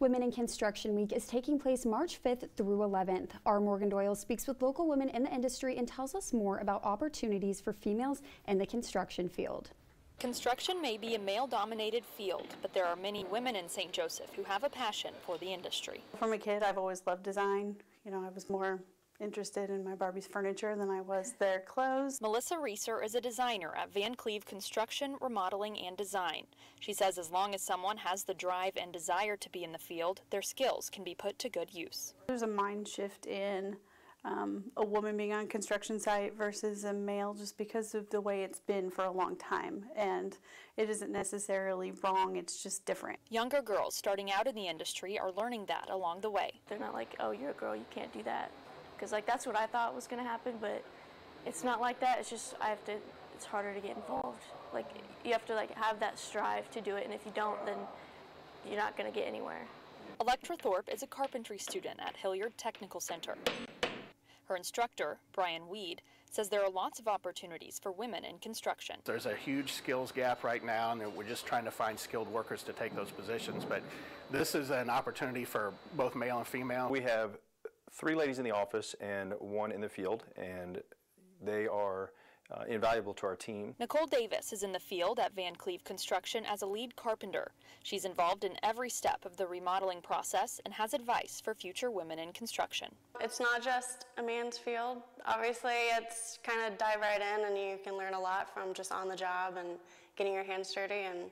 Women in Construction Week is taking place March 5th through 11th. Our Morgan Doyle speaks with local women in the industry and tells us more about opportunities for females in the construction field. Construction may be a male-dominated field, but there are many women in St. Joseph who have a passion for the industry. From a kid, I've always loved design. You know, I was more interested in my Barbie's furniture than I was their clothes. Melissa Reeser is a designer at Van Cleve Construction, Remodeling, and Design. She says as long as someone has the drive and desire to be in the field, their skills can be put to good use. There's a mind shift in um, a woman being on a construction site versus a male just because of the way it's been for a long time. And it isn't necessarily wrong, it's just different. Younger girls starting out in the industry are learning that along the way. They're not like, oh, you're a girl, you can't do that because like that's what I thought was going to happen, but it's not like that. It's just I have to. It's harder to get involved. Like you have to like have that strive to do it, and if you don't, then you're not going to get anywhere. Electra Thorpe is a carpentry student at Hillyard Technical Center. Her instructor, Brian Weed, says there are lots of opportunities for women in construction. There's a huge skills gap right now, and we're just trying to find skilled workers to take those positions. But this is an opportunity for both male and female. We have three ladies in the office and one in the field, and they are uh, invaluable to our team. Nicole Davis is in the field at Van Cleve Construction as a lead carpenter. She's involved in every step of the remodeling process and has advice for future women in construction. It's not just a man's field. Obviously, it's kind of dive right in and you can learn a lot from just on the job and getting your hands dirty. And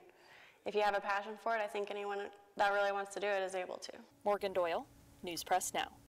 if you have a passion for it, I think anyone that really wants to do it is able to. Morgan Doyle, News Press Now.